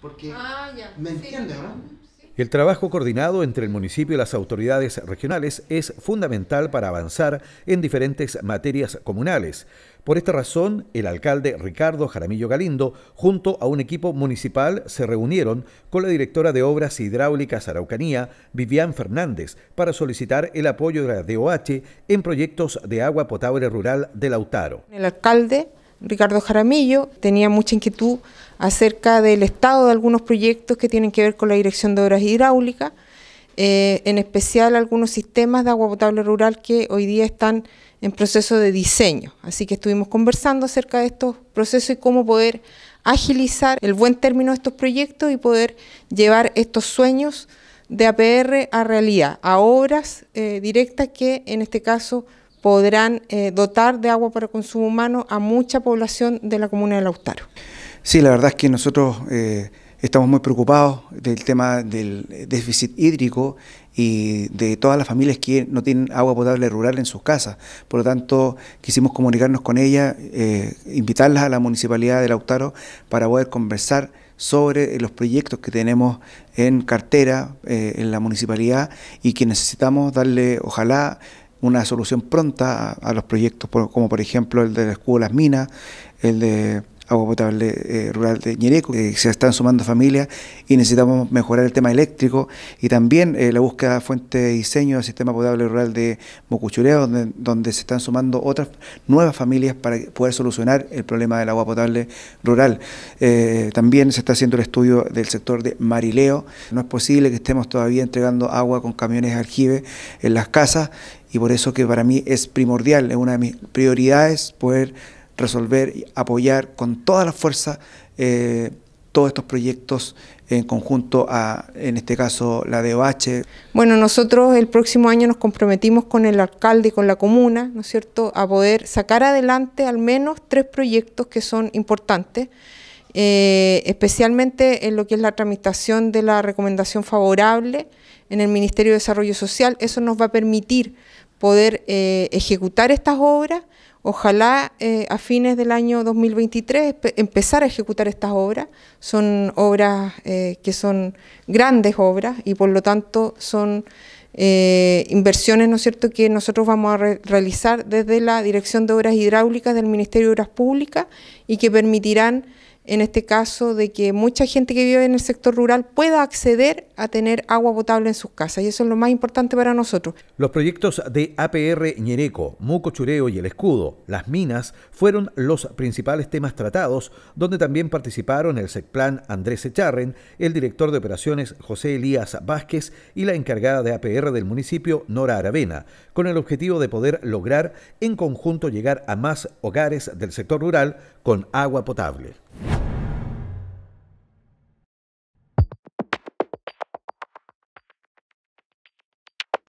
Porque, Ah, ya. ¿me entiende, sí. no? El trabajo coordinado entre el municipio y las autoridades regionales es fundamental para avanzar en diferentes materias comunales. Por esta razón, el alcalde Ricardo Jaramillo Galindo, junto a un equipo municipal, se reunieron con la directora de Obras Hidráulicas Araucanía, Vivian Fernández, para solicitar el apoyo de la DOH en proyectos de agua potable rural de Lautaro. El alcalde, Ricardo Jaramillo, tenía mucha inquietud acerca del estado de algunos proyectos que tienen que ver con la dirección de obras hidráulicas, eh, en especial algunos sistemas de agua potable rural que hoy día están en proceso de diseño. Así que estuvimos conversando acerca de estos procesos y cómo poder agilizar el buen término de estos proyectos y poder llevar estos sueños de APR a realidad, a obras eh, directas que en este caso podrán eh, dotar de agua para consumo humano a mucha población de la comuna de Lautaro. Sí, la verdad es que nosotros eh, estamos muy preocupados del tema del déficit hídrico y de todas las familias que no tienen agua potable rural en sus casas. Por lo tanto, quisimos comunicarnos con ellas, eh, invitarlas a la municipalidad de Lautaro para poder conversar sobre los proyectos que tenemos en cartera en la municipalidad y que necesitamos darle, ojalá, una solución pronta a, los proyectos, como por ejemplo el del escudo de las minas, el de agua potable eh, rural de Ñereco, que se están sumando familias y necesitamos mejorar el tema eléctrico y también eh, la búsqueda de fuente de diseño del sistema potable rural de Mocuchureo, donde, donde se están sumando otras nuevas familias para poder solucionar el problema del agua potable rural. Eh, también se está haciendo el estudio del sector de Marileo. No es posible que estemos todavía entregando agua con camiones de aljibe en las casas y por eso que para mí es primordial, es una de mis prioridades poder resolver y apoyar con toda la fuerza eh, todos estos proyectos en conjunto a, en este caso, la DOH. Bueno, nosotros el próximo año nos comprometimos con el alcalde y con la comuna, ¿no es cierto?, a poder sacar adelante al menos tres proyectos que son importantes, eh, especialmente en lo que es la tramitación de la recomendación favorable en el Ministerio de Desarrollo Social. Eso nos va a permitir poder eh, ejecutar estas obras. Ojalá eh, a fines del año 2023 empe- empezar a ejecutar estas obras. Son obras eh, que son grandes obras y por lo tanto son eh, inversiones, ¿no es cierto?, que nosotros vamos a re- realizar desde la Dirección de Obras Hidráulicas del Ministerio de Obras Públicas y que permitirán, en este caso, de que mucha gente que vive en el sector rural pueda acceder a tener agua potable en sus casas. Y eso es lo más importante para nosotros. Los proyectos de APR Ñereco, Muco Chureo y El Escudo, las minas, fueron los principales temas tratados, donde también participaron el SECPLAN Andrés Echarren, el director de operaciones José Elías Vázquez y la encargada de APR del municipio Nora Aravena, con el objetivo de poder lograr en conjunto llegar a más hogares del sector rural con agua potable.